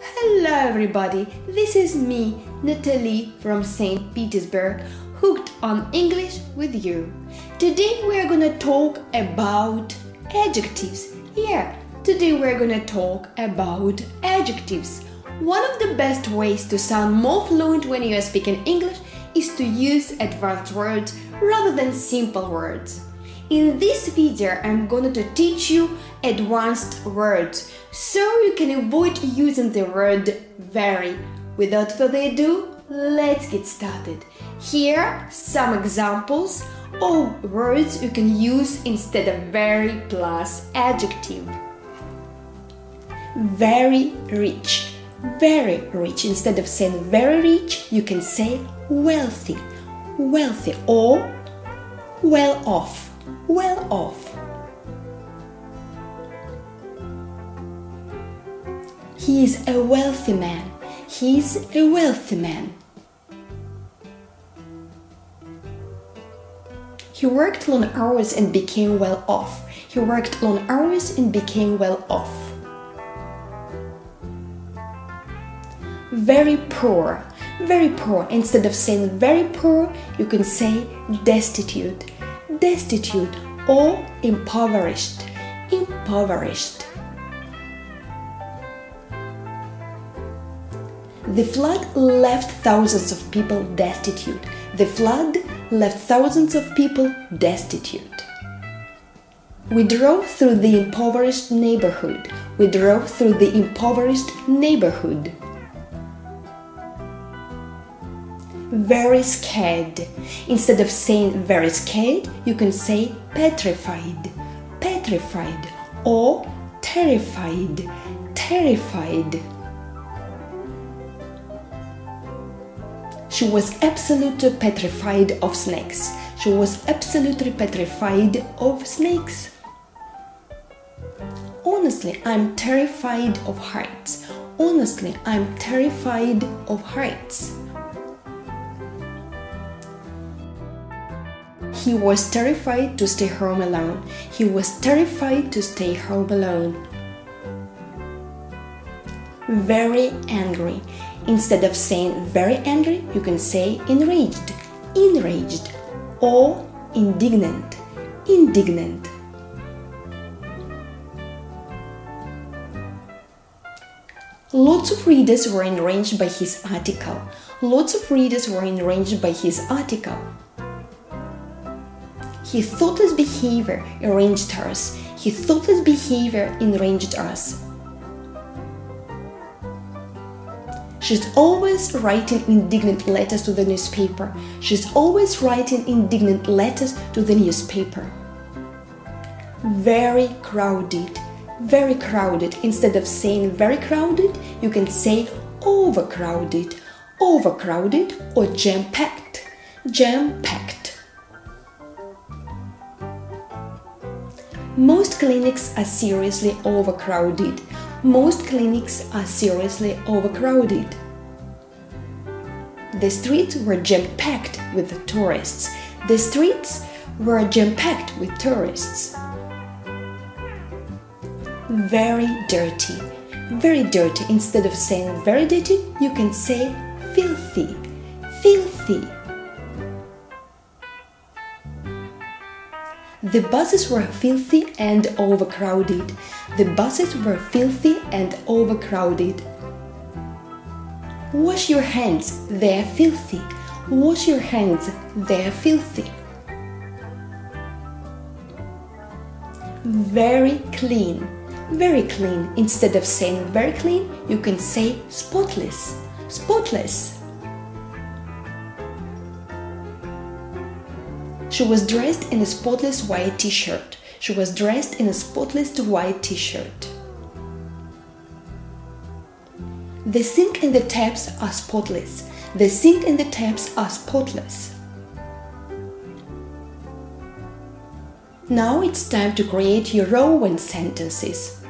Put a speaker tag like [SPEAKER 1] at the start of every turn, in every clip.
[SPEAKER 1] Hello, everybody. This is me, Natalie from St. Petersburg, hooked on English with you. Today we are gonna talk about adjectives. Yeah, today we're gonna talk about adjectives. One of the best ways to sound more fluent when you are speaking English is to use advanced words rather than simple words. In this video, I'm going to teach you advanced words so you can avoid using the word very. Without further ado, let's get started. Here some examples of words you can use instead of very plus adjective. Very rich. Very rich. Instead of saying very rich, you can say wealthy. Wealthy or well off well off. He is a wealthy man. He's a wealthy man. He worked long hours and became well off. He worked long hours and became well off. Very poor. Very poor. Instead of saying very poor, you can say destitute destitute or impoverished. Impoverished. The flood left thousands of people destitute. The flood left thousands of people destitute. We drove through the impoverished neighborhood. We drove through the impoverished neighborhood. Very scared. Instead of saying very scared, you can say petrified, petrified, or terrified, terrified. She was absolutely petrified of snakes. She was absolutely petrified of snakes. Honestly, I'm terrified of heights. Honestly, I'm terrified of heights. He was terrified to stay home alone. He was terrified to stay home alone. Very angry. Instead of saying very angry, you can say enraged, enraged, or indignant, indignant. Lots of readers were enraged by his article. Lots of readers were enraged by his article. He his thoughtless behavior enraged us. He his thoughtless behavior enraged us. She's always writing indignant letters to the newspaper. She's always writing indignant letters to the newspaper. Very crowded. Very crowded. Instead of saying very crowded, you can say overcrowded. Overcrowded or jam packed. Jam packed. Most clinics are seriously overcrowded. Most clinics are seriously overcrowded. The streets were jam packed with tourists. The streets were jam packed with tourists. Very dirty. Very dirty. Instead of saying very dirty, you can say filthy. Filthy. The buses were filthy and overcrowded. The buses were filthy and overcrowded. Wash your hands, they're filthy. Wash your hands, they're filthy. Very clean. Very clean. Instead of saying very clean, you can say spotless. Spotless. She was dressed in a spotless white t shirt. She was dressed in a spotless white t shirt. The sink and the taps are spotless. The sink and the taps are spotless. Now it's time to create your own sentences.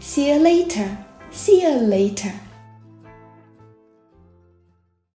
[SPEAKER 1] See you later. See you later.